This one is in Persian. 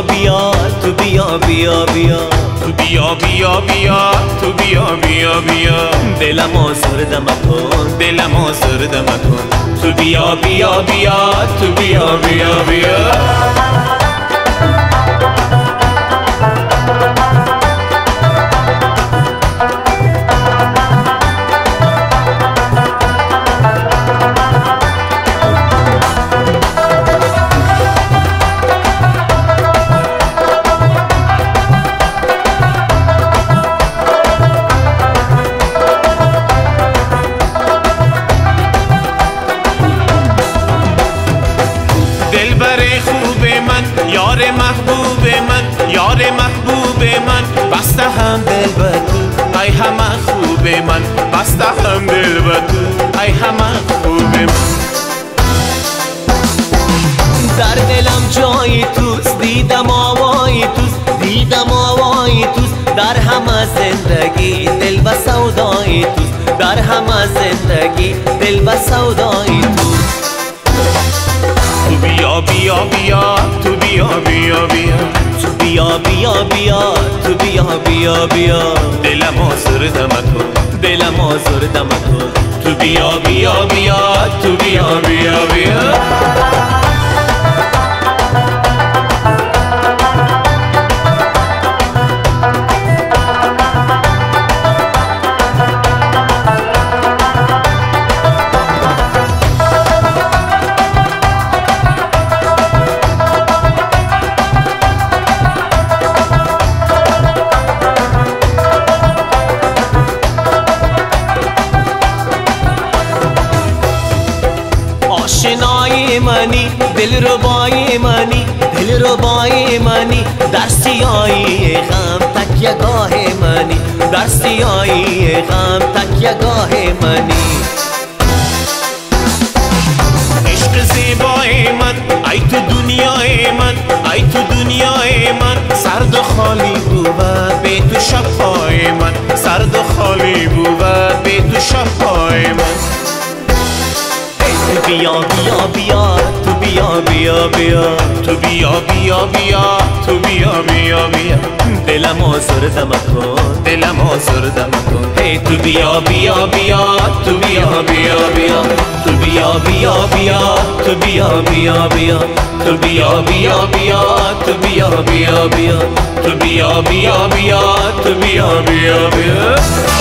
بیا بیا تو بیا بیا بیا. تو بیا بیا بیا تو بیا بیا بیا. دلم آزرده مکن دلم آزرده مکن تو بیا بیا بیا تو بیا بیا بیا. دلبر خوب من یار محبوب من یار محبوب من. بسته هم دل به تو ای همه خوب من. بسته هم دل به تو ای همه خوب من. در دلم جایی توست دیدم آوایی توست دیدم آوایی توست. در همه زندگی دل و سودایی توست. بیا بیا تو بیا بیا بیا. تو بیا بیا بیا تو بیا بیا بیا. دلم آزرده مکن دلم آزرده مکن تو بیا بیا بیا تو بیا بیا بیا. منی دل ربای منی دل ربای منی در سیایی غم تکیه گاه منی در سیایی غم گاه منی عشق زیبای من ای تو دنیای من ای تو دنیای من سرد و خالی ای تو بیا بیا بیا تو بیا بیا بیا تو بیا بیا بیا تو بیا بیا بیا دلم آزرده مکن دلم آزرده مکن ای تو بیا بیا بیا تو بیا بیا بیا تو بیا بیا بیا تو بیا بیا بیا تو بیا بیا بیا تو بیا بیا بیا تو بیا بیا بیا تو بیا بیا بیا